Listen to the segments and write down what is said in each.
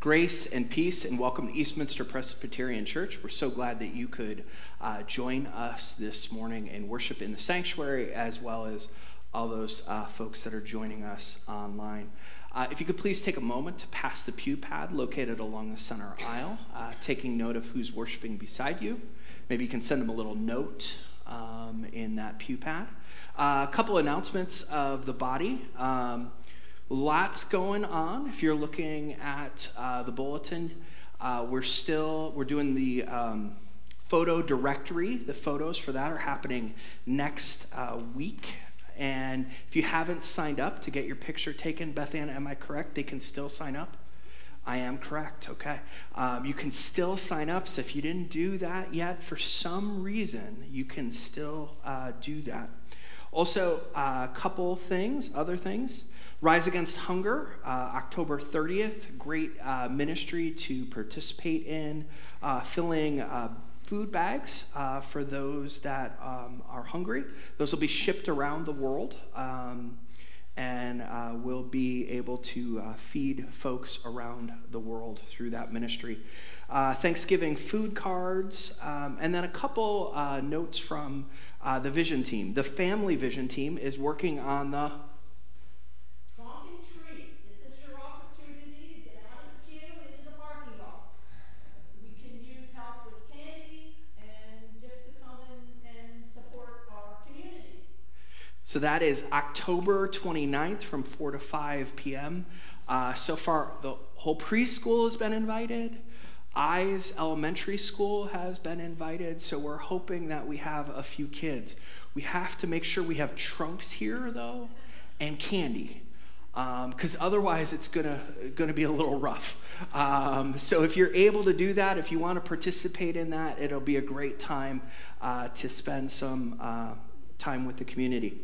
Grace and peace, and welcome to Eastminster Presbyterian Church. We're so glad that you could uh, join us this morning and worship in the sanctuary, as well as all those uh, folks that are joining us online. Uh, if you could please take a moment to pass the pew pad located along the center aisle, uh, taking note of who's worshiping beside you. Maybe you can send them a little note um, in that pew pad. Uh, a couple announcements of the body. Um, Lots going on. If you're looking at uh, the bulletin, uh, we're still we're doing the um, photo directory. The photos for that are happening next uh, week. And if you haven't signed up to get your picture taken, Beth Ann, am I correct? They can still sign up. I am correct. Okay, um, you can still sign up. So if you didn't do that yet, for some reason, you can still uh, do that. Also, a uh, couple things, other things. Rise Against Hunger, uh, October 30th, great uh, ministry to participate in, uh, filling uh, food bags uh, for those that um, are hungry. Those will be shipped around the world um, and uh, we'll be able to feed folks around the world through that ministry. Thanksgiving food cards, um, and then a couple notes from the vision team. The family vision team is working on the So that is October 29th from 4 to 5 p.m. Uh, so far, the whole preschool has been invited. Eyes Elementary School has been invited. So we're hoping that we have a few kids. We have to make sure we have trunks here, though, and candy. Because um, otherwise, it's gonna gonna be a little rough. Um, so if you're able to do that, if you want to participate in that, it'll be a great time uh, to spend some uh, time with the community.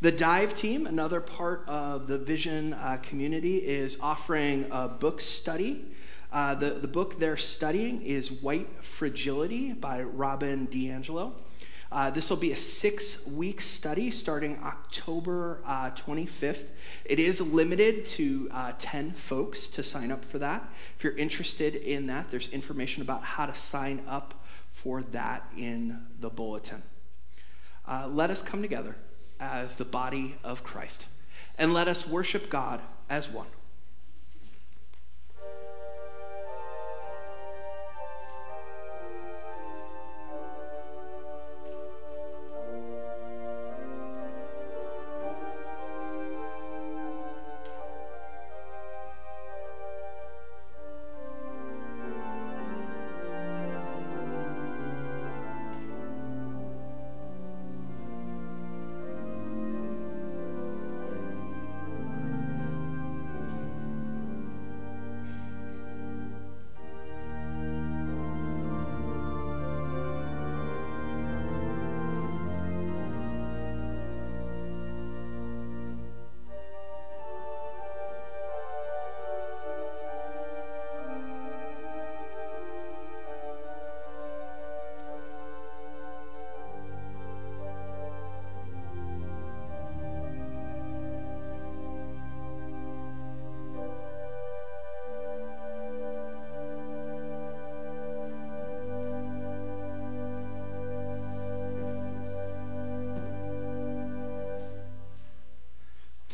The Dive team, another part of the Vision uh, community, is offering a book study. Uh, the, the book they're studying is White Fragility by Robin DiAngelo. Uh, this will be a six week study starting October uh, 25th. It is limited to uh, 10 folks to sign up for that. If you're interested in that, there's information about how to sign up for that in the bulletin. Uh, let us come together as the body of Christ. And let us worship God as one.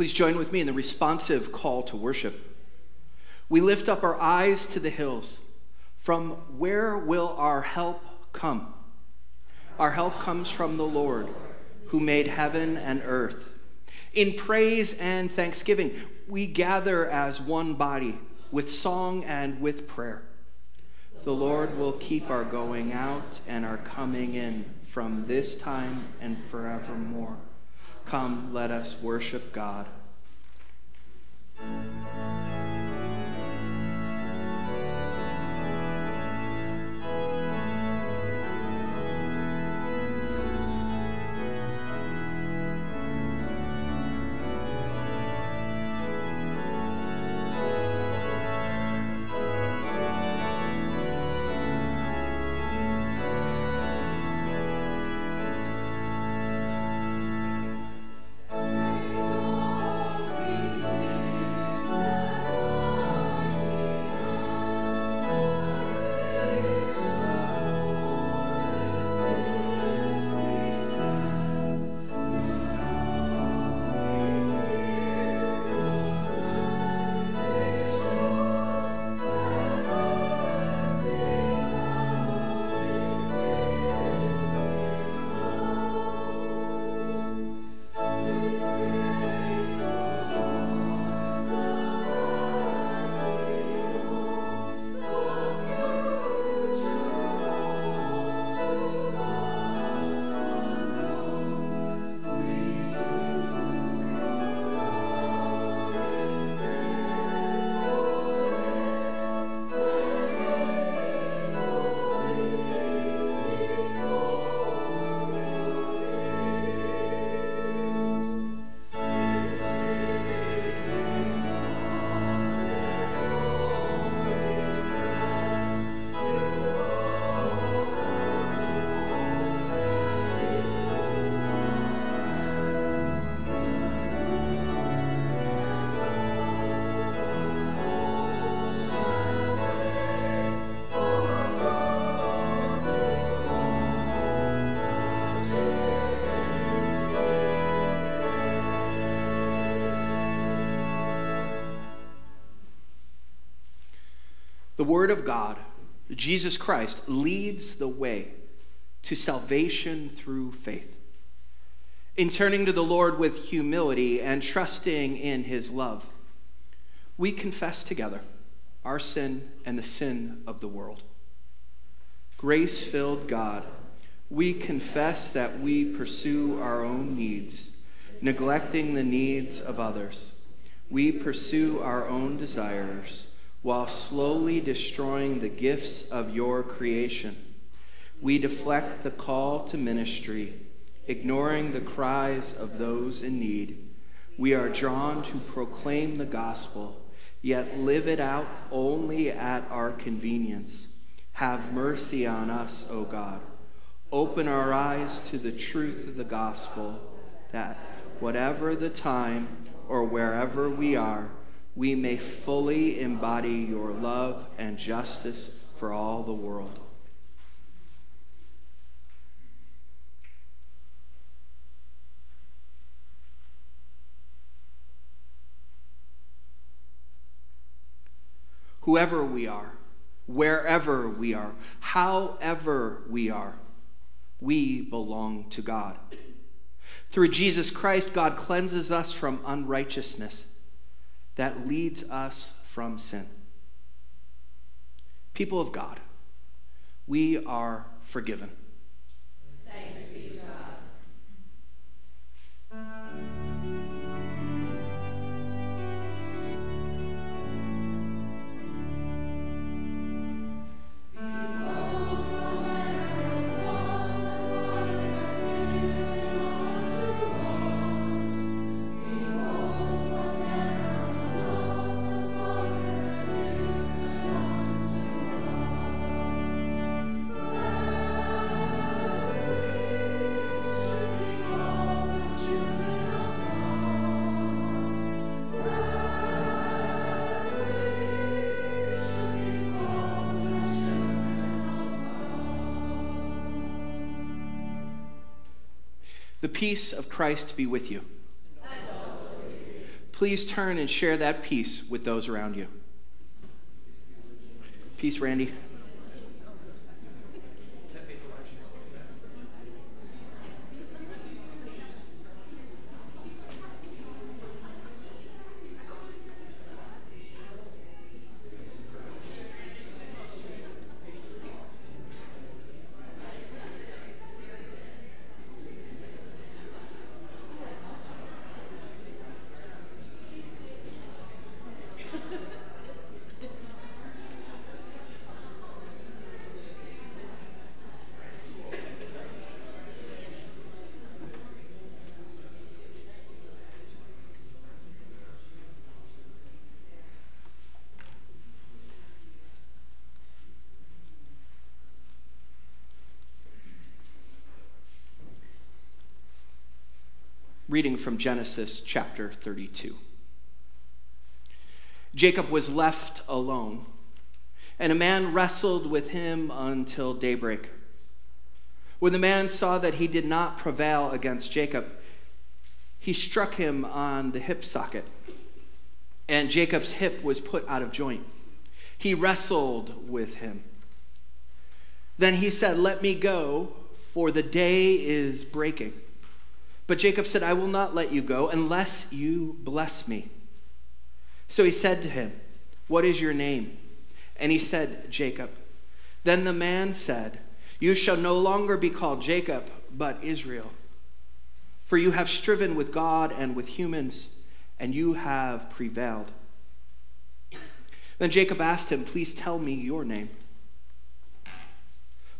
Please join with me in the responsive call to worship. We lift up our eyes to the hills. From where will our help come? Our help comes from the Lord, who made heaven and earth. In praise and thanksgiving, we gather as one body with song and with prayer. The Lord will keep our going out and our coming in from this time and forevermore. Come, let us worship God. The Word of God, Jesus Christ, leads the way to salvation through faith. In turning to the Lord with humility and trusting in his love, we confess together our sin and the sin of the world. Grace filled God, we confess that we pursue our own needs, neglecting the needs of others. We pursue our own desires while slowly destroying the gifts of your creation. We deflect the call to ministry, ignoring the cries of those in need. We are drawn to proclaim the gospel, yet live it out only at our convenience. Have mercy on us, O God. Open our eyes to the truth of the gospel, that whatever the time or wherever we are, we may fully embody your love and justice for all the world. Whoever we are, wherever we are, however we are, we belong to God. Through Jesus Christ, God cleanses us from unrighteousness that leads us from sin. People of God, we are forgiven. Peace of Christ be with you. Please turn and share that peace with those around you. Peace, Randy. Reading from Genesis chapter 32. Jacob was left alone, and a man wrestled with him until daybreak. When the man saw that he did not prevail against Jacob, he struck him on the hip socket, and Jacob's hip was put out of joint. He wrestled with him. Then he said, Let me go, for the day is breaking. But Jacob said, I will not let you go unless you bless me. So he said to him, What is your name? And he said, Jacob. Then the man said, You shall no longer be called Jacob, but Israel. For you have striven with God and with humans, and you have prevailed. Then Jacob asked him, Please tell me your name.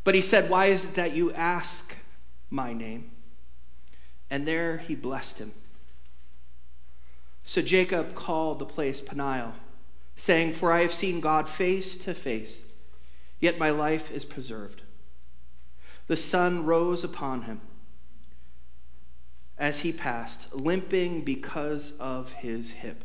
But he said, Why is it that you ask my name? And there he blessed him. So Jacob called the place Peniel, saying, For I have seen God face to face, yet my life is preserved. The sun rose upon him as he passed, limping because of his hip.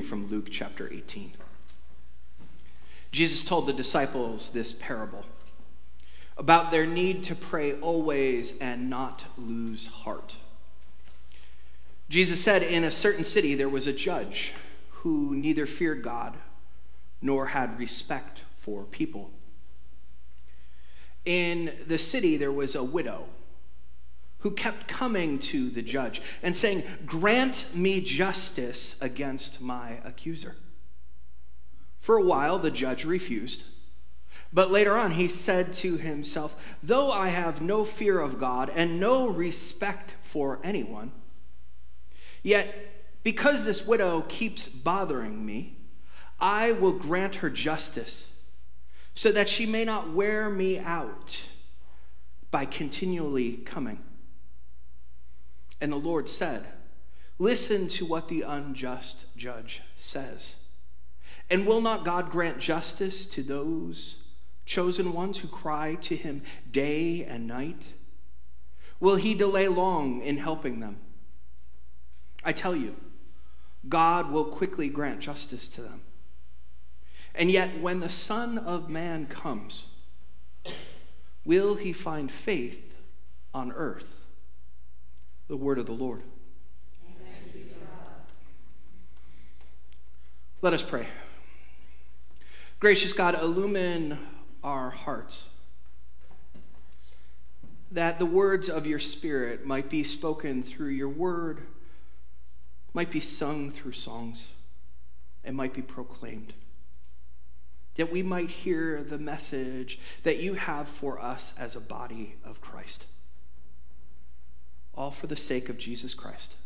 Reading from Luke chapter 18. Jesus told the disciples this parable about their need to pray always and not lose heart. Jesus said, In a certain city there was a judge who neither feared God nor had respect for people. In the city there was a widow who kept coming to the judge and saying, Grant me justice against my accuser. For a while, the judge refused. But later on, he said to himself, Though I have no fear of God and no respect for anyone, yet because this widow keeps bothering me, I will grant her justice so that she may not wear me out by continually coming. And the Lord said, Listen to what the unjust judge says. And will not God grant justice to those chosen ones who cry to him day and night? Will he delay long in helping them? I tell you, God will quickly grant justice to them. And yet, when the Son of Man comes, will he find faith on earth? The word of the Lord. Let us pray. Gracious God, illumine our hearts that the words of your Spirit might be spoken through your word, might be sung through songs, and might be proclaimed. That we might hear the message that you have for us as a body of Christ all for the sake of Jesus Christ,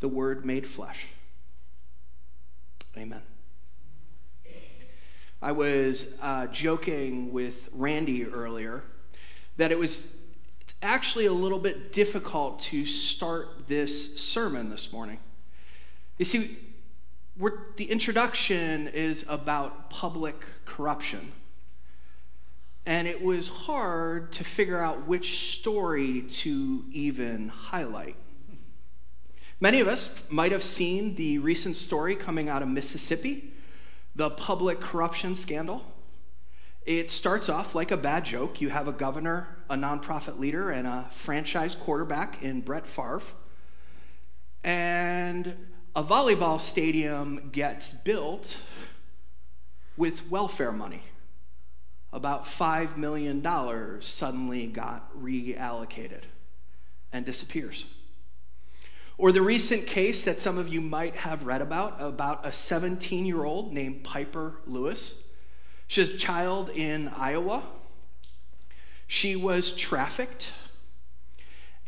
the Word made flesh. Amen. I was uh, joking with Randy earlier that it was actually a little bit difficult to start this sermon this morning. You see, the introduction is about public corruption. And it was hard to figure out which story to even highlight. Many of us might have seen the recent story coming out of Mississippi, the public corruption scandal. It starts off like a bad joke. You have a governor, a nonprofit leader, and a franchise quarterback in Brett Favre. And a volleyball stadium gets built with welfare money about $5 million suddenly got reallocated and disappears. Or the recent case that some of you might have read about, about a 17 year old named Pieper Lewis. She's a child in Iowa. She was trafficked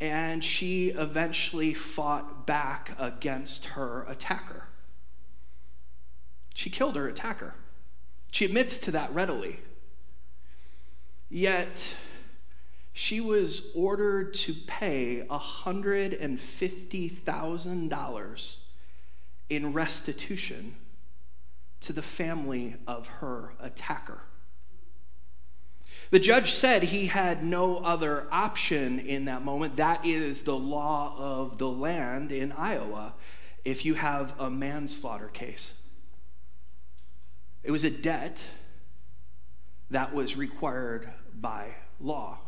and she eventually fought back against her attacker. She killed her attacker. She admits to that readily. Yet, she was ordered to pay $150,000 in restitution to the family of her attacker. The judge said he had no other option in that moment. That is the law of the land in Iowa if you have a manslaughter case. It was a debt that was required by law.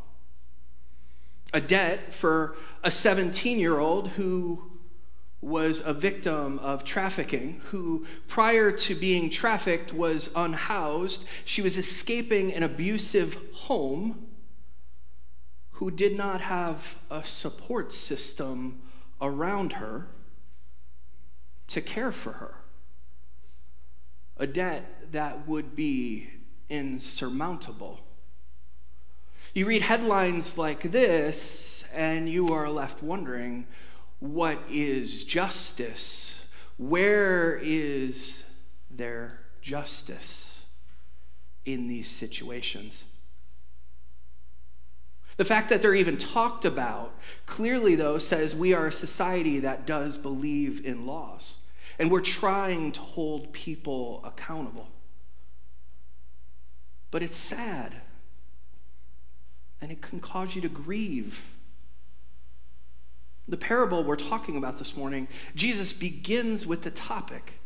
A debt for a 17 year old who was a victim of trafficking, who prior to being trafficked was unhoused. She was escaping an abusive home, who did not have a support system around her to care for her. A debt that would be insurmountable. You read headlines like this, and you are left wondering what is justice? Where is there justice in these situations? The fact that they're even talked about clearly, though, says we are a society that does believe in laws, and we're trying to hold people accountable. But it's sad and it can cause you to grieve. The parable we're talking about this morning, Jesus begins with the topic.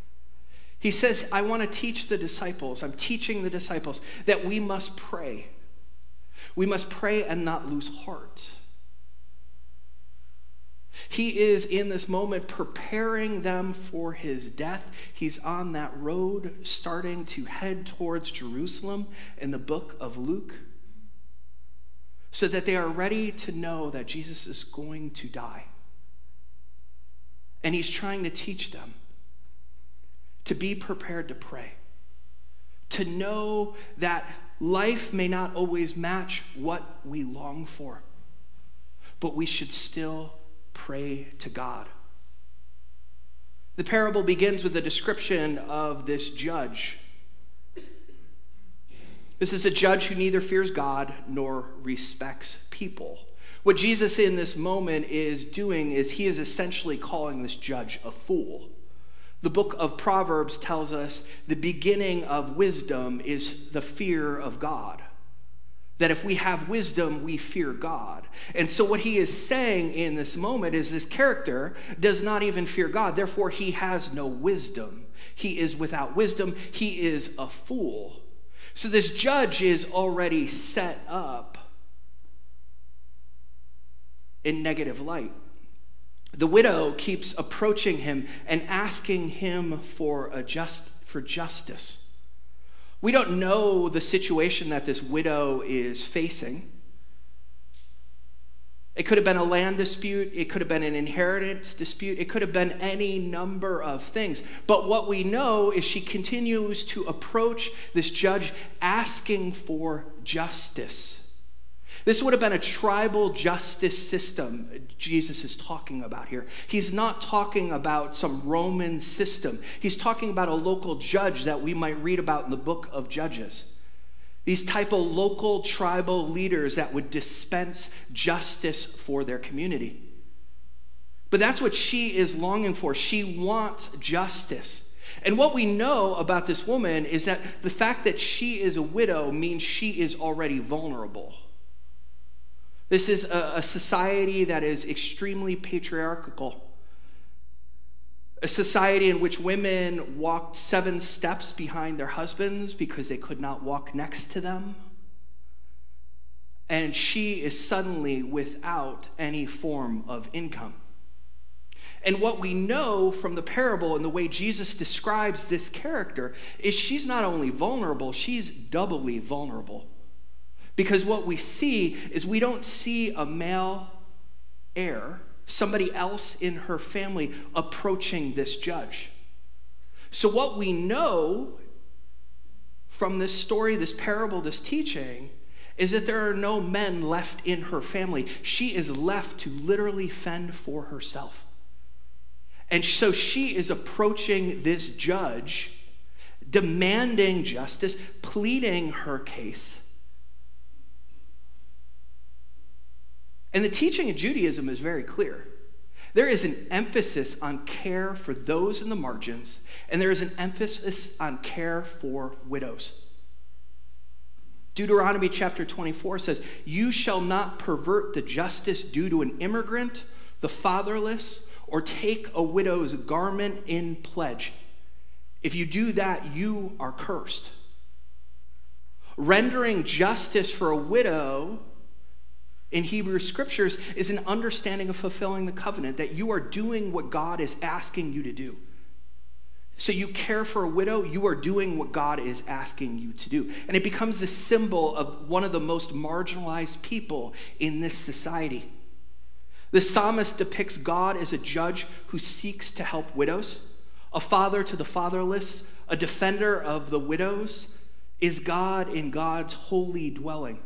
He says, I want to teach the disciples, I'm teaching the disciples that we must pray. We must pray and not lose heart. He is in this moment preparing them for his death. He's on that road starting to head towards Jerusalem in the book of Luke so that they are ready to know that Jesus is going to die. And he's trying to teach them to be prepared to pray, to know that life may not always match what we long for, but we should still pray to God. The parable begins with a description of this judge. This is a judge who neither fears God nor respects people. What Jesus in this moment is doing is he is essentially calling this judge a fool. The book of Proverbs tells us the beginning of wisdom is the fear of God. That if we have wisdom, we fear God. And so, what he is saying in this moment is this character does not even fear God. Therefore, he has no wisdom. He is without wisdom. He is a fool. So, this judge is already set up in negative light. The widow keeps approaching him and asking him for, a just, for justice. We don't know the situation that this widow is facing. It could have been a land dispute. It could have been an inheritance dispute. It could have been any number of things. But what we know is she continues to approach this judge asking for justice. This would have been a tribal justice system Jesus is talking about here. He's not talking about some Roman system, he's talking about a local judge that we might read about in the book of Judges. These type of local tribal leaders that would dispense justice for their community. But that's what she is longing for. She wants justice. And what we know about this woman is that the fact that she is a widow means she is already vulnerable. This is a, a society that is extremely patriarchal. A society in which women walked seven steps behind their husbands because they could not walk next to them. And she is suddenly without any form of income. And what we know from the parable and the way Jesus describes this character is she's not only vulnerable, she's doubly vulnerable. Because what we see is we don't see a male heir, somebody else in her family, approaching this judge. So, what we know from this story, this parable, this teaching, is that there are no men left in her family. She is left to literally fend for herself. And so she is approaching this judge, demanding justice, pleading her case. And the teaching of Judaism is very clear. There is an emphasis on care for those in the margins, and there is an emphasis on care for widows. Deuteronomy chapter 24 says, You shall not pervert the justice due to an immigrant, the fatherless, or take a widow's garment in pledge. If you do that, you are cursed. Rendering justice for a widow in Hebrew scriptures is an understanding of fulfilling the covenant, that you are doing what God is asking you to do. So you care for a widow, you are doing what God is asking you to do. And it becomes a symbol of one of the most marginalized people in this society. The psalmist depicts God as a judge who seeks to help widows, a father to the fatherless, a defender of the widows. Is God in God's holy dwelling?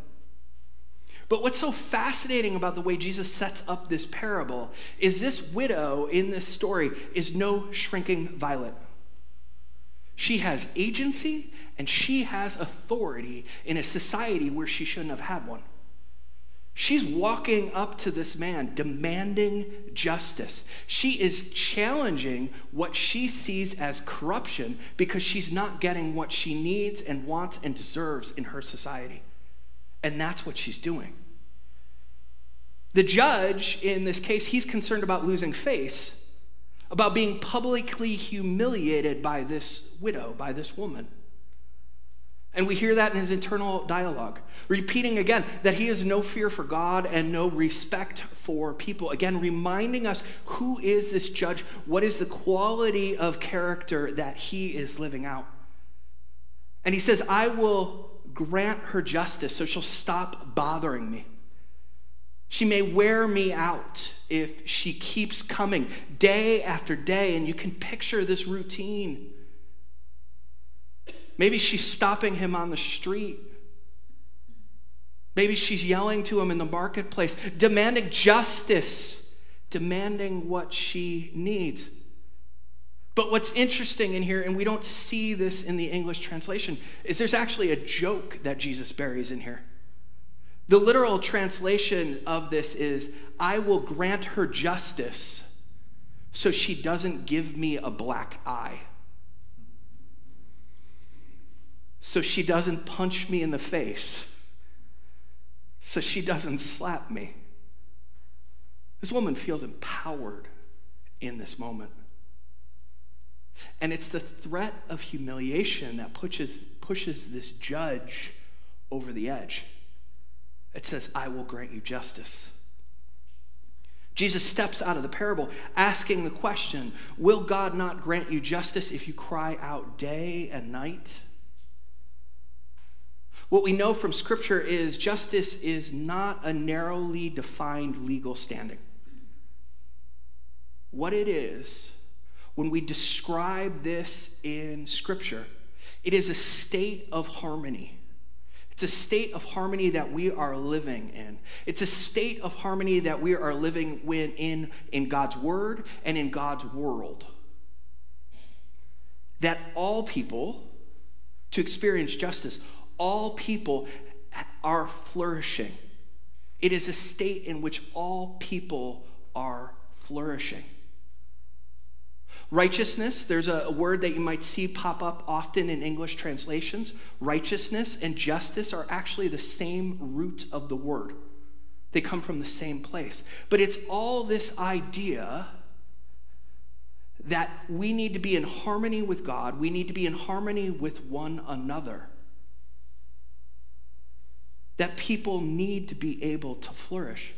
But what's so fascinating about the way Jesus sets up this parable is this widow in this story is no shrinking violet. She has agency and she has authority in a society where she shouldn't have had one. She's walking up to this man, demanding justice. She is challenging what she sees as corruption because she's not getting what she needs and wants and deserves in her society. And that's what she's doing. The judge in this case, he's concerned about losing face, about being publicly humiliated by this widow, by this woman. And we hear that in his internal dialogue, repeating again that he has no fear for God and no respect for people. Again, reminding us who is this judge? What is the quality of character that he is living out? And he says, I will grant her justice so she'll stop bothering me. She may wear me out if she keeps coming day after day, and you can picture this routine. Maybe she's stopping him on the street. Maybe she's yelling to him in the marketplace, demanding justice, demanding what she needs. But what's interesting in here, and we don't see this in the English translation, is there's actually a joke that Jesus buries in here. The literal translation of this is I will grant her justice so she doesn't give me a black eye. So she doesn't punch me in the face. So she doesn't slap me. This woman feels empowered in this moment. And it's the threat of humiliation that pushes, pushes this judge over the edge. It says, I will grant you justice. Jesus steps out of the parable asking the question Will God not grant you justice if you cry out day and night? What we know from Scripture is justice is not a narrowly defined legal standing. What it is when we describe this in Scripture, it is a state of harmony. It's a state of harmony that we are living in. It's a state of harmony that we are living in in God's Word and in God's world. That all people, to experience justice, all people are flourishing. It is a state in which all people are flourishing. Righteousness, there's a word that you might see pop up often in English translations. Righteousness and justice are actually the same root of the word, they come from the same place. But it's all this idea that we need to be in harmony with God, we need to be in harmony with one another. That people need to be able to flourish.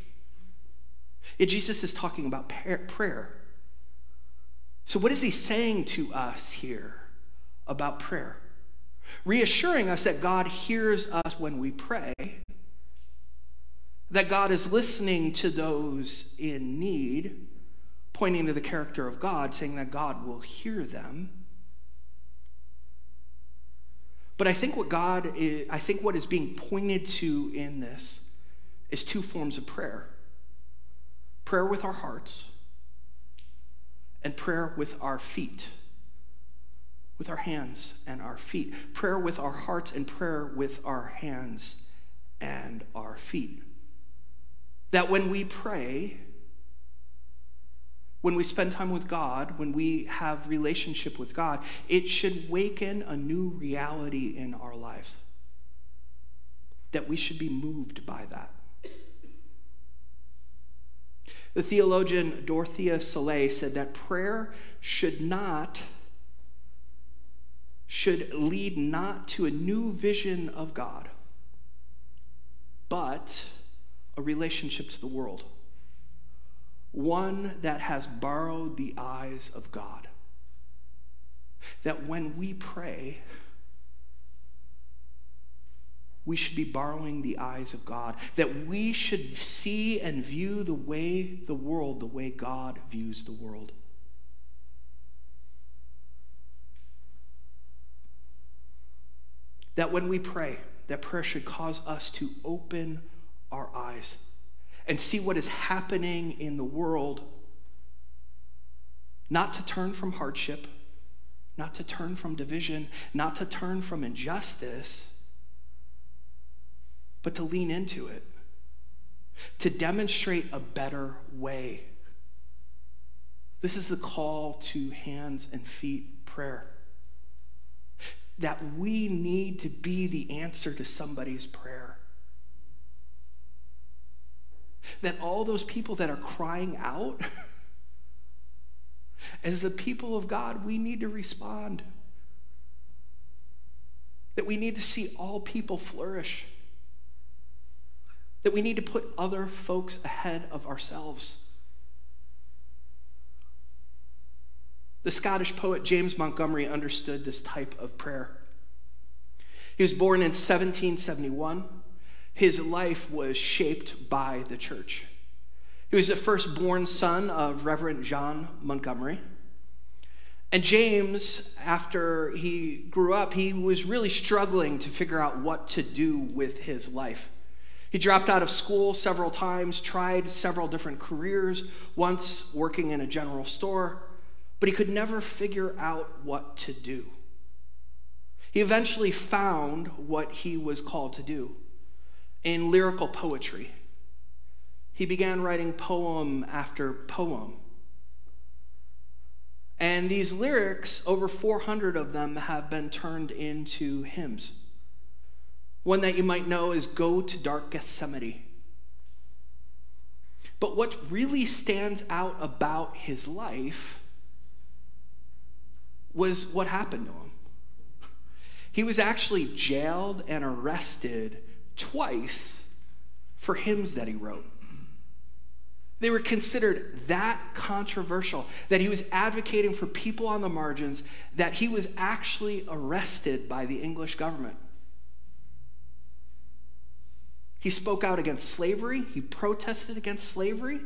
Yeah, Jesus is talking about prayer. So, what is he saying to us here about prayer? Reassuring us that God hears us when we pray, that God is listening to those in need, pointing to the character of God, saying that God will hear them. But I think what God is, I think what is being pointed to in this is two forms of prayer prayer with our hearts and prayer with our feet, with our hands and our feet. Prayer with our hearts and prayer with our hands and our feet. That when we pray, when we spend time with God, when we have relationship with God, it should waken a new reality in our lives. That we should be moved by that. The theologian Dorothea Sölle said that prayer should not should lead not to a new vision of God, but a relationship to the world. One that has borrowed the eyes of God. That when we pray, we should be borrowing the eyes of God, that we should see and view the way the world the way God views the world. That when we pray, that prayer should cause us to open our eyes and see what is happening in the world, not to turn from hardship, not to turn from division, not to turn from injustice but to lean into it, to demonstrate a better way. This is the call to hands and feet prayer. That we need to be the answer to somebody's prayer. that all those people that are crying out, as the people of God, we need to respond. That we need to see all people flourish. That we need to put other folks ahead of ourselves. The Scottish poet James Montgomery understood this type of prayer. He was born in 1771. His life was shaped by the church. He was the firstborn son of Reverend John Montgomery. And James, after he grew up, he was really struggling to figure out what to do with his life. He dropped out of school several times, tried several different careers, once working in a general store, but he could never figure out what to do. He eventually found what he was called to do in lyrical poetry. He began writing poem after poem. And these lyrics, over 400 of them, have been turned into hymns. One that you might know is Go to Dark Gethsemane. But what really stands out about his life was what happened to him. He was actually jailed and arrested twice for hymns that he wrote. They were considered that controversial that he was advocating for people on the margins, that he was actually arrested by the English government. He spoke out against slavery, he protested against slavery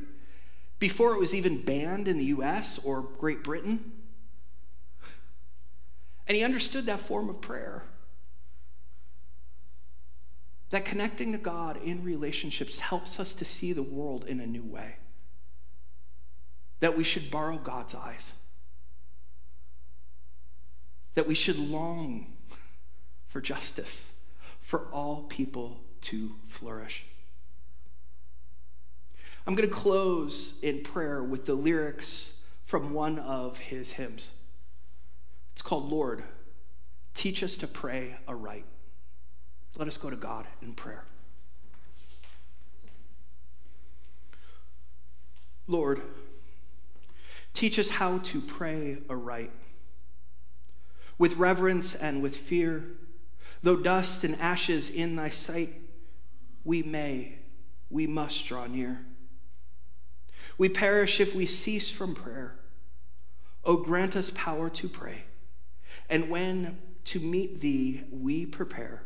before it was even banned in the US or Great Britain. And he understood that form of prayer. That connecting to God in relationships helps us to see the world in a new way. That we should borrow God's eyes. That we should long for justice, for all people to flourish. I'm going to close in prayer with the lyrics from one of his hymns. It's called Lord, teach us to pray aright. Let us go to God in prayer. Lord, teach us how to pray aright. With reverence and with fear, though dust and ashes in thy sight, we may, we must draw near. We perish if we cease from prayer. O grant us power to pray. And when to meet thee we prepare,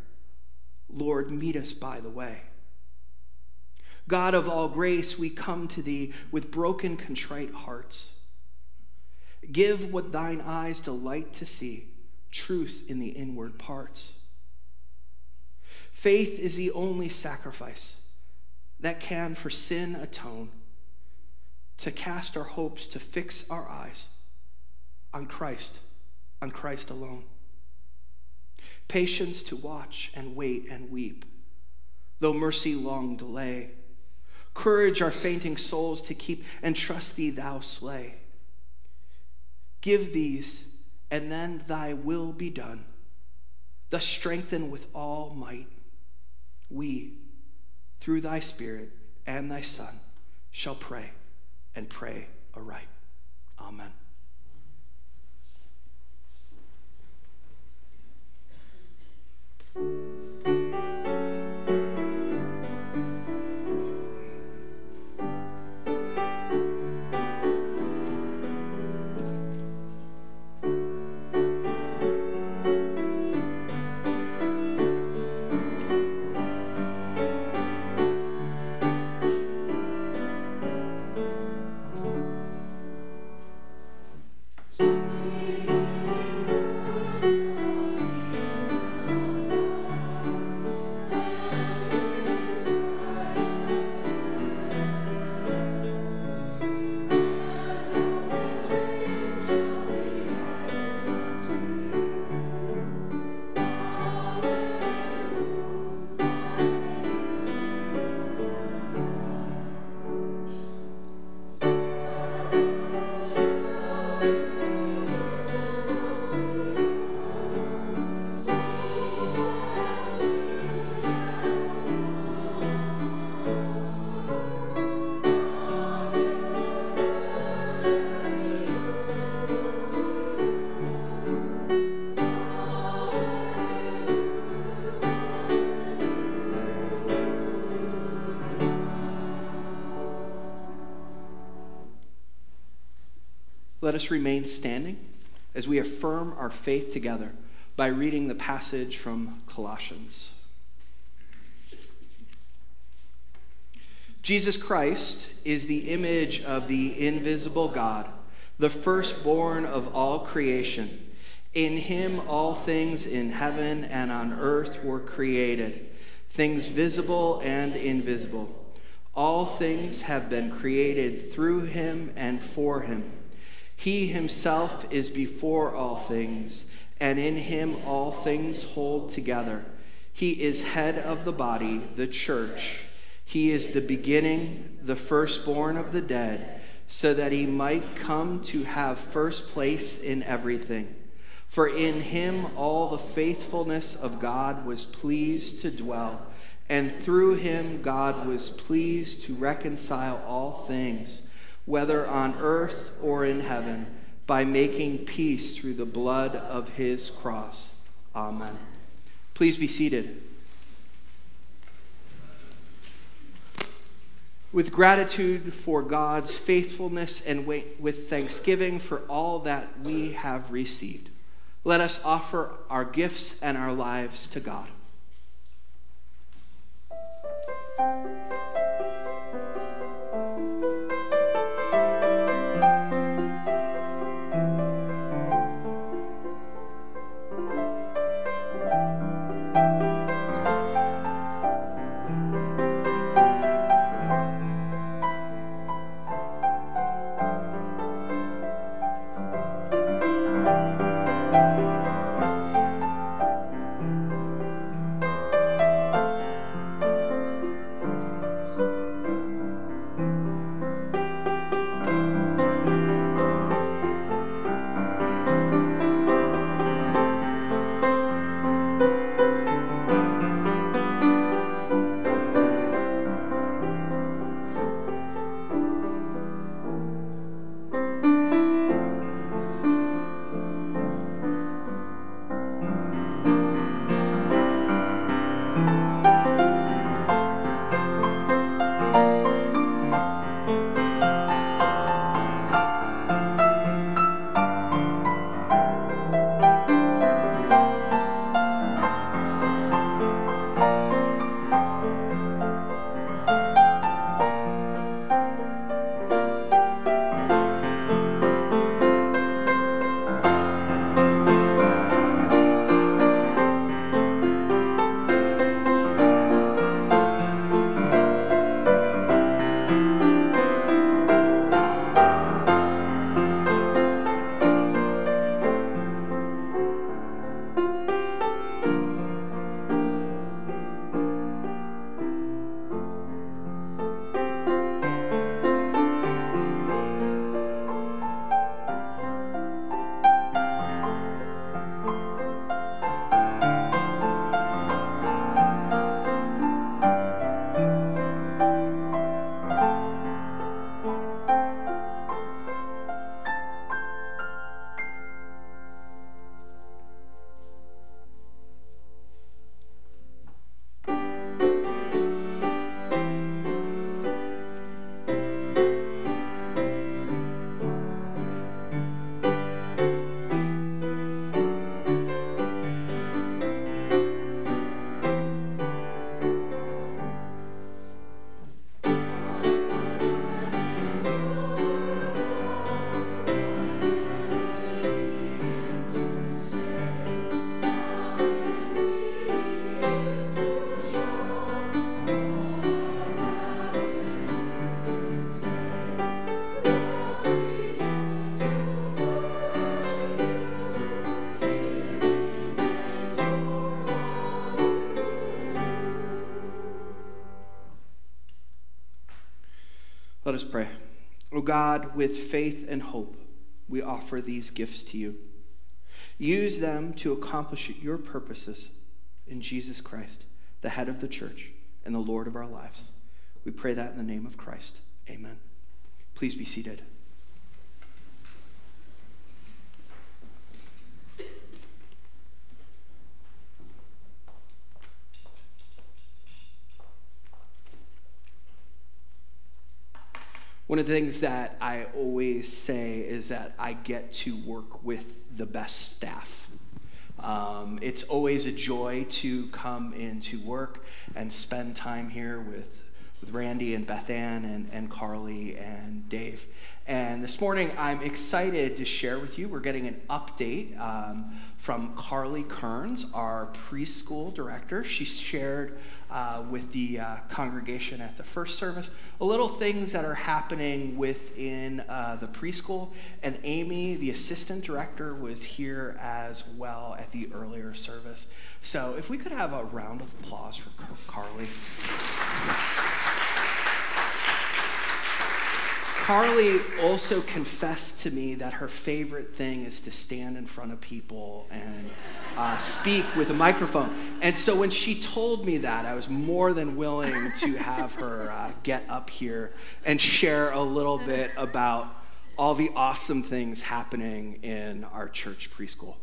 Lord, meet us by the way. God of all grace, we come to thee with broken, contrite hearts. Give what thine eyes delight to see, truth in the inward parts. Faith is the only sacrifice that can for sin atone, to cast our hopes, to fix our eyes on Christ, on Christ alone patience to watch and wait and weep, though mercy long delay. Courage our fainting souls to keep, and trust thee thou slay. Give these, and then thy will be done. Thus strengthen with all might we, through thy Spirit and thy Son, shall pray and pray aright. Amen. Let us remain standing as we affirm our faith together by reading the passage from Colossians. Jesus Christ is the image of the invisible God, the firstborn of all creation. In him all things in heaven and on earth were created, things visible and invisible. All things have been created through him and for him. He himself is before all things, and in him all things hold together. He is head of the body, the church. He is the beginning, the firstborn of the dead, so that he might come to have first place in everything. For in him all the faithfulness of God was pleased to dwell, and through him God was pleased to reconcile all things, whether on earth or in heaven, by making peace through the blood of his cross. Amen. Please be seated. with gratitude for God's faithfulness and with thanksgiving for all that we have received. Let us offer our gifts and our lives to God. God, with faith and hope, we offer these gifts to you. Use them to accomplish your purposes in Jesus Christ, the head of the church and the Lord of our lives. We pray that in the name of Christ. Amen. Please be seated. One of the things that I always say is that I get to work with the best staff. Um, it's always a joy to come into work and spend time here with, with Randy and Beth Ann and, and Carly and Dave. And this morning, I'm excited to share with you. We're getting an update um, from Carly Kearns, our preschool director. She shared uh, with the uh, congregation at the first service a little things that are happening within uh, the preschool. And Amy, the assistant director, was here as well at the earlier service. So if we could have a round of applause for Carly. Carly also confessed to me that her favorite thing is to stand in front of people and uh, speak with a microphone. And so when she told me that, I was more than willing to have her uh, get up here and share a little bit about all the awesome things happening in our church preschool.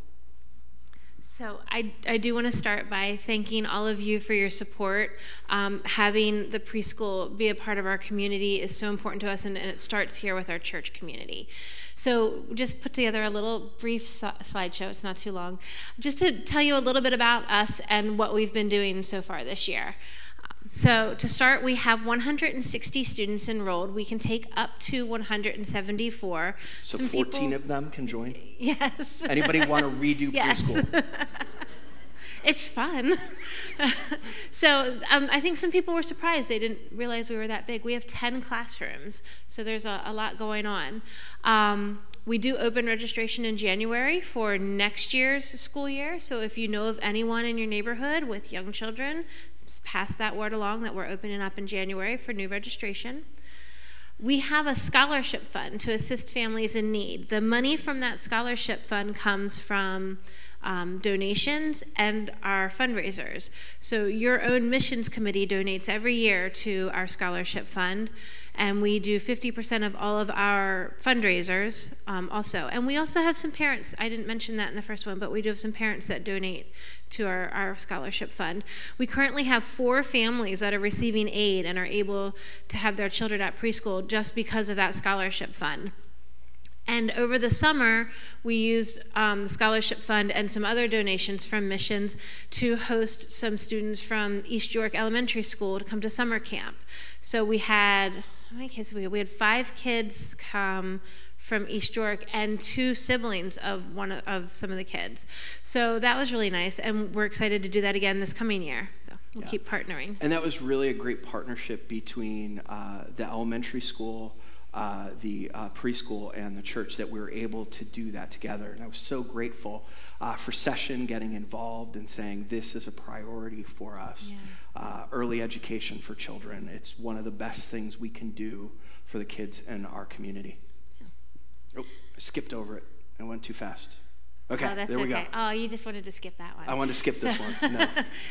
So I, I do want to start by thanking all of you for your support. Um, having the preschool be a part of our community is so important to us, and, and, it starts here with our church community. So just put together a little brief slideshow. It's not too long, just to tell you a little bit about us and what we've been doing so far this year. So, to start, we have 160 students enrolled. We can take up to 174. So, Some 14 people, of them can join? Yes. Anybody want to redo yes. preschool? it's fun. so um, I think some people were surprised. They didn't realize we were that big. We have 10 classrooms, so there's a, a lot going on. Um, we do open registration in January for next year's school year. So if you know of anyone in your neighborhood with young children, pass that word along that we're opening up in January for new registration. We have a scholarship fund to assist families in need. The money from that scholarship fund comes from um, donations and our fundraisers. So, your own missions committee donates every year to our scholarship fund, and we do 50% of all of our fundraisers um, also. And we also have some parents, I didn't mention that in the first one, but we do have some parents that donate to our, our scholarship fund. We currently have four families that are receiving aid and are able to have their children at preschool just because of that scholarship fund. And over the summer, we used um, the scholarship fund and some other donations from missions to host some students from East York Elementary School to come to summer camp. So we had, how many kids we had? We had five kids come from East York and two siblings of one of some of the kids. So that was really nice, and we're excited to do that again this coming year. So we'll yeah. keep partnering. And that was really a great partnership between uh, the elementary school. Uh, the uh, preschool and the church that we were able to do that together. And I was so grateful uh, for Session getting involved and saying this is a priority for us. Yeah. Uh, early education for children. It's one of the best things we can do for the kids in our community. Oh, I skipped over it. I went too fast. Okay, oh, that's there we okay. go. Oh, you just wanted to skip that one. I wanted to skip this one. No.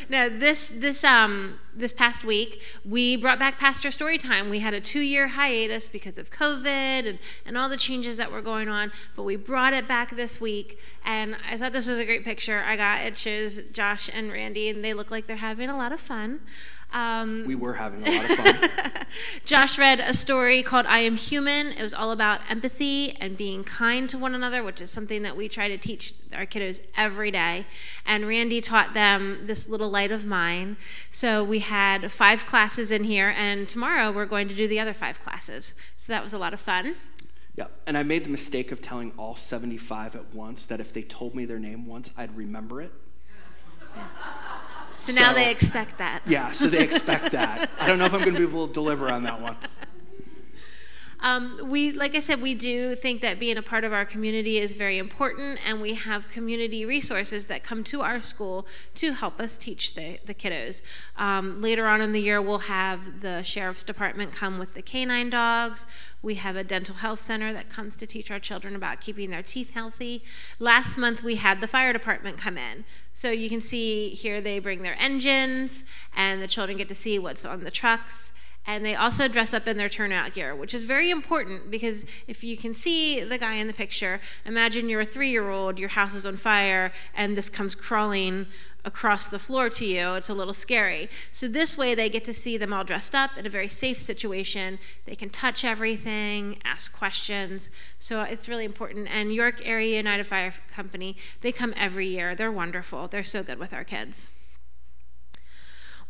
no, this this um this past week we brought back Pastor Story Time. We had a two year hiatus because of COVID and, and all the changes that were going on, but we brought it back this week, and I thought this was a great picture. I got it shows Josh and Randy, and they look like they're having a lot of fun. Um, we were having a lot of fun. Josh read a story called I Am Human. It was all about empathy and being kind to one another, which is something that we try to teach our kiddos every day. And Randy taught them this little light of mine. So we had five classes in here, and tomorrow we're going to do the other five classes. So that was a lot of fun. Yeah, and I made the mistake of telling all 75 at once that if they told me their name once, I'd remember it. So now so, they expect that. Yeah, so they expect that. I don't know if I'm going to be able to deliver on that one. Um, we, like I said, we do think that being a part of our community is very important, and we have community resources that come to our school to help us teach the, the kiddos. Um, later on in the year, we'll have the sheriff's department come with the canine dogs. We have a dental health center that comes to teach our children about keeping their teeth healthy. Last month, we had the fire department come in. So you can see here they bring their engines, and the children get to see what's on the trucks. And they also dress up in their turnout gear, which is very important because if you can see the guy in the picture, imagine you're a three year old, your house is on fire, and this comes crawling across the floor to you. It's a little scary. So, this way, they get to see them all dressed up in a very safe situation. They can touch everything, ask questions. So, it's really important. And York Area United Fire Company, they come every year. They're wonderful. They're so good with our kids.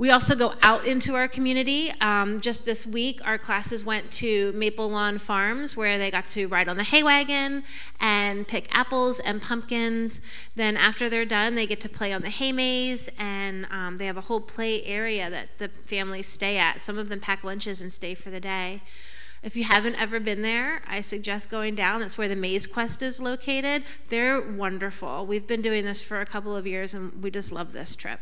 We also go out into our community. Um, just this week, our classes went to Maple Lawn Farms where they got to ride on the hay wagon and pick apples and pumpkins. Then, after they're done, they get to play on the hay maze, and um, they have a whole play area that the families stay at. Some of them pack lunches and stay for the day. If you haven't ever been there, I suggest going down. That's where the Maze Quest is located. They're wonderful. We've been doing this for a couple of years, and we just love this trip.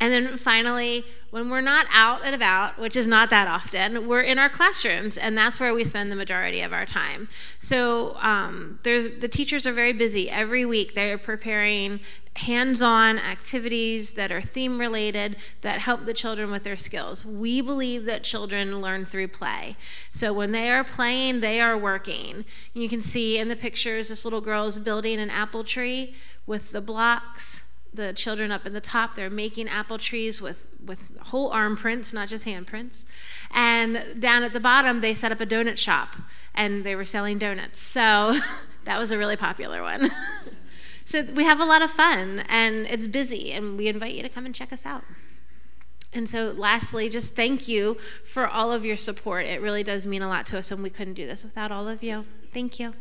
And then finally, when we're not out and about, which is not that often, we're in our classrooms, and that's where we spend the majority of our time. So um, there's the teachers are very busy every week. They're preparing hands-on activities that are theme related that help the children with their skills. We believe that children learn through play. So when they are playing, they are working. You can see in the pictures this little girl is building an apple tree with the blocks the children up in the top they're making apple trees with with whole arm prints not just hand prints. And down at the bottom they set up a donut shop and they were selling donuts. So that was a really popular one. So we have a lot of fun and it's busy and we invite you to come and check us out. And so lastly just thank you for all of your support. It really does mean a lot to us and we couldn't do this without all of you. Thank you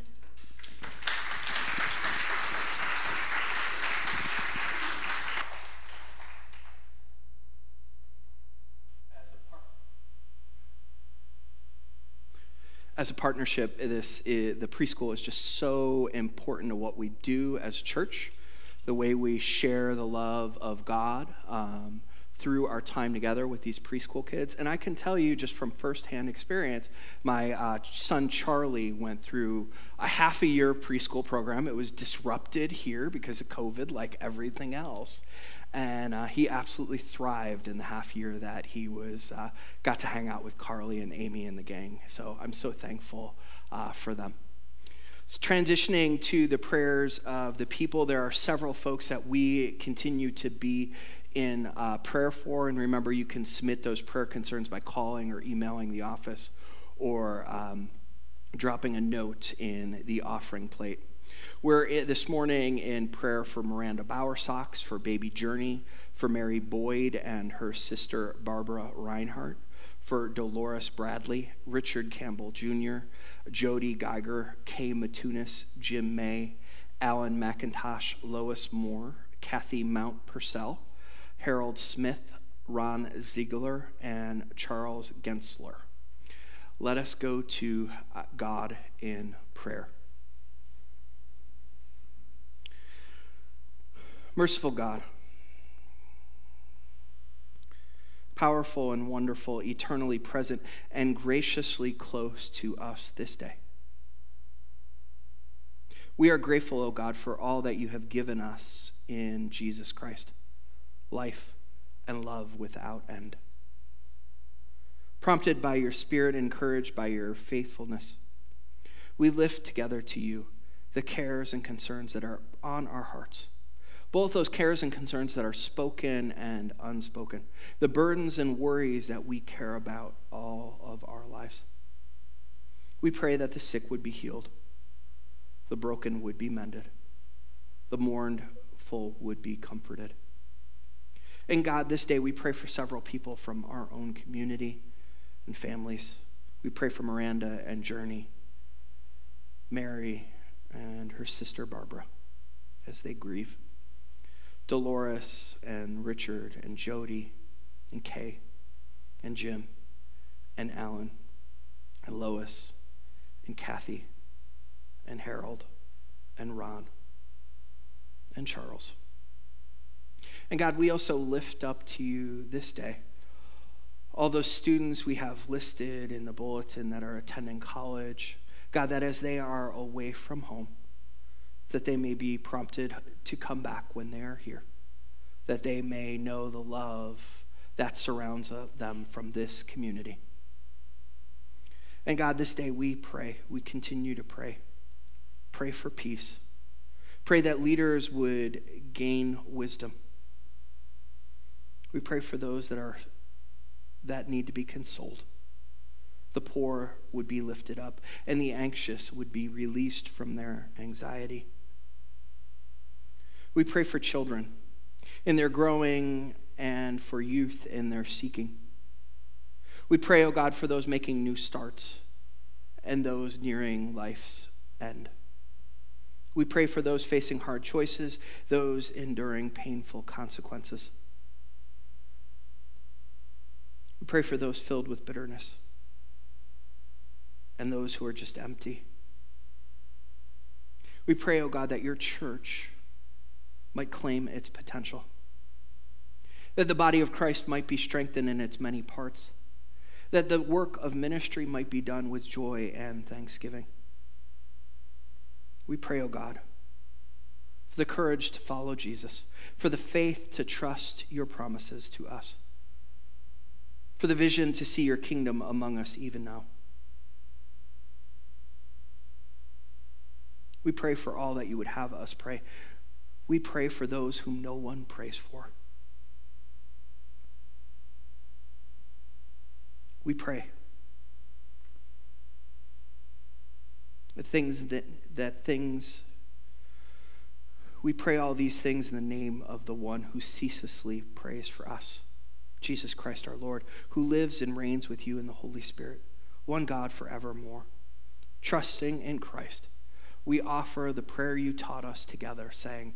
as a partnership, this is, the preschool is just so important to what we do as a church, the way we share the love of God um, through our time together with these preschool kids. And I can tell you just from firsthand experience, my uh, son Charlie went through a half a year preschool program. It was disrupted here because of COVID, like everything else and uh, he absolutely thrived in the half year that he was uh, got to hang out with Carly and Amy and the gang. So I'm so thankful uh, for them. So transitioning to the prayers of the people, there are several folks that we continue to be in uh, prayer for, and remember, you can submit those prayer concerns by calling or emailing the office or um, dropping a note in the offering plate. We're this morning in prayer for Miranda Bowersox, for baby Journey, for Mary Boyd and her sister Barbara Reinhardt, for Dolores Bradley, Richard Campbell Jr., Jody Geiger, Kay Matunis, Jim May, Alan McIntosh, Lois Moore, Kathy Mount Purcell, Harold Smith, Ron Ziegler, and Charles Gensler. Let us go to uh, God in prayer. Merciful God, powerful and wonderful, eternally present, and graciously close to us this day. We are grateful, O oh God, for all that you have given us in Jesus Christ life and love without end. Prompted by your Spirit, encouraged by your faithfulness, we lift together to you the cares and concerns that are on our hearts both those cares and concerns that are spoken and unspoken, the burdens and worries that we care about all of our lives. We pray that the sick would be healed, the broken would be mended, the mournful would be comforted. And God, this day we pray for several people from our own community and families. We pray for Miranda and Journey, Mary and her sister Barbara as they grieve. Dolores and Richard and Jody and Kay and Jim and Alan and Lois and Kathy and Harold and Ron and Charles. And God, we also lift up to you this day all those students we have listed in the bulletin that are attending college. God, that as they are away from home, that they may be prompted to come back when they are here, that they may know the love that surrounds uh, them from this community. And God, this day we pray, we continue to pray. Pray for peace. Pray that leaders would gain wisdom. We pray for those that are that need to be consoled. The poor would be lifted up, and the anxious would be released from their anxiety. We pray for children in their growing and for youth in their seeking. We pray, oh God, for those making new starts and those nearing life's end. We pray for those facing hard choices, those enduring painful consequences. We pray for those filled with bitterness and those who are just empty. We pray, oh God, that your church might claim its potential, that the body of Christ might be strengthened in its many parts, that the work of ministry might be done with joy and thanksgiving. We pray, O oh God, for the courage to follow Jesus, for the faith to trust your promises to us, for the vision to see your kingdom among us even now. We pray for all that you would have us pray. We pray for those whom no one prays for. We pray. The things that, that things, we pray all these things in the name of the one who ceaselessly prays for us, Jesus Christ our Lord, who lives and reigns with you in the Holy Spirit, one God forevermore. Trusting in Christ, we offer the prayer you taught us together, saying,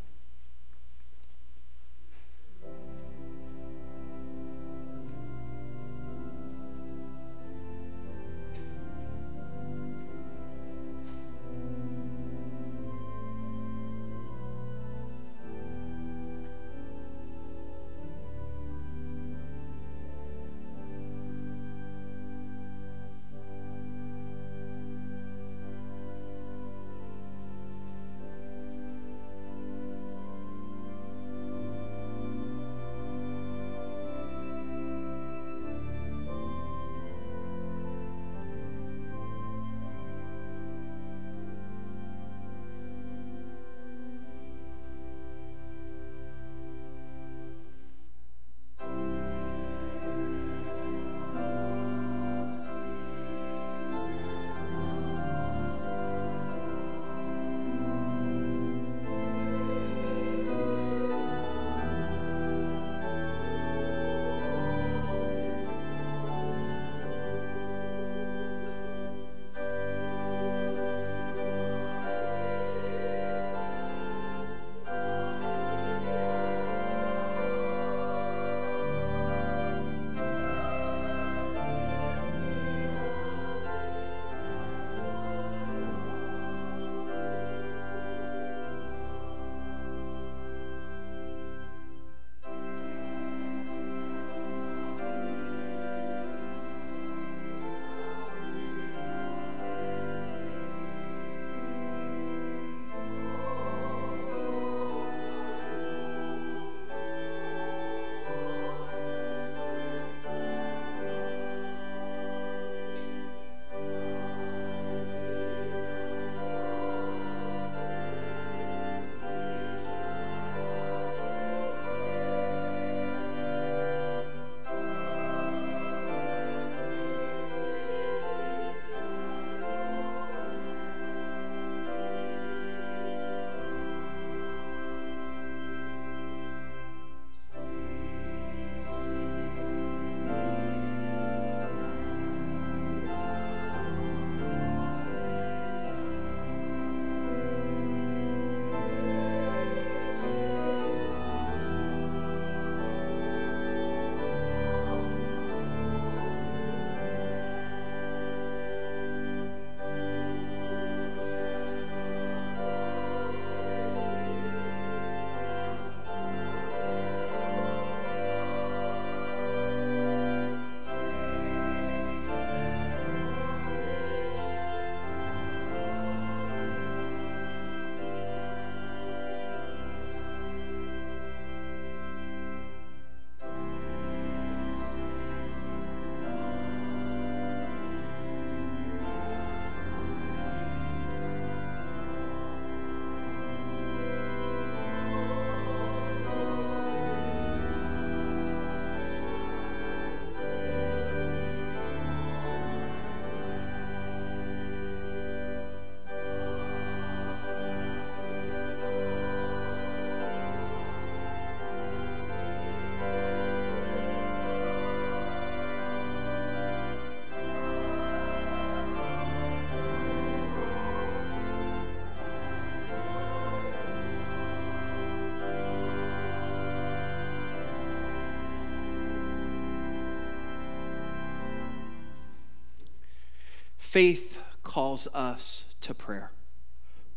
Faith calls us to prayer.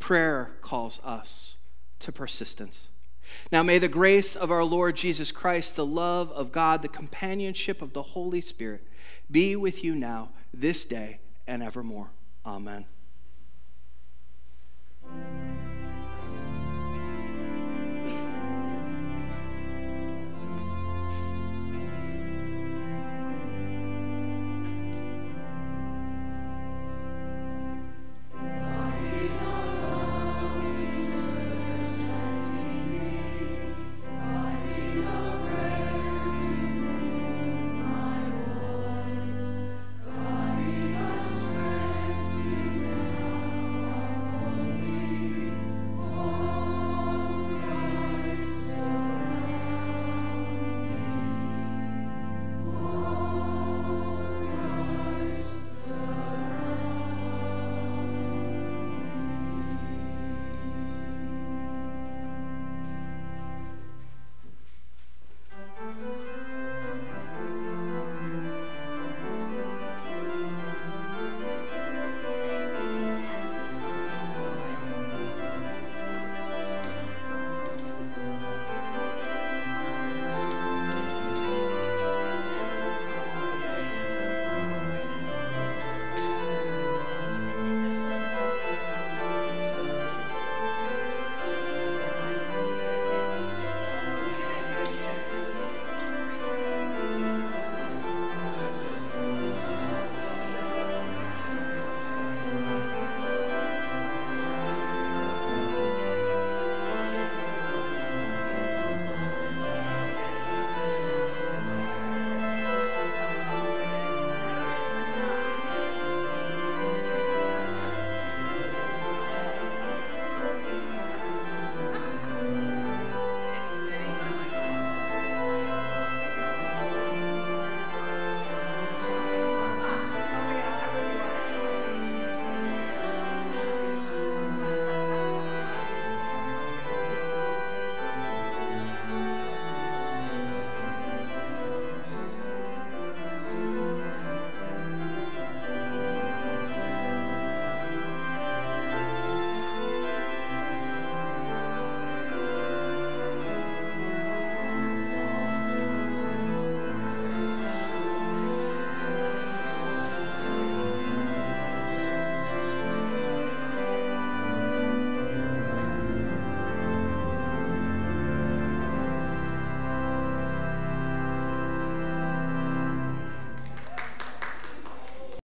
Prayer calls us to persistence. Now, may the grace of our Lord Jesus Christ, the love of God, the companionship of the Holy Spirit be with you now, this day, and evermore. Amen.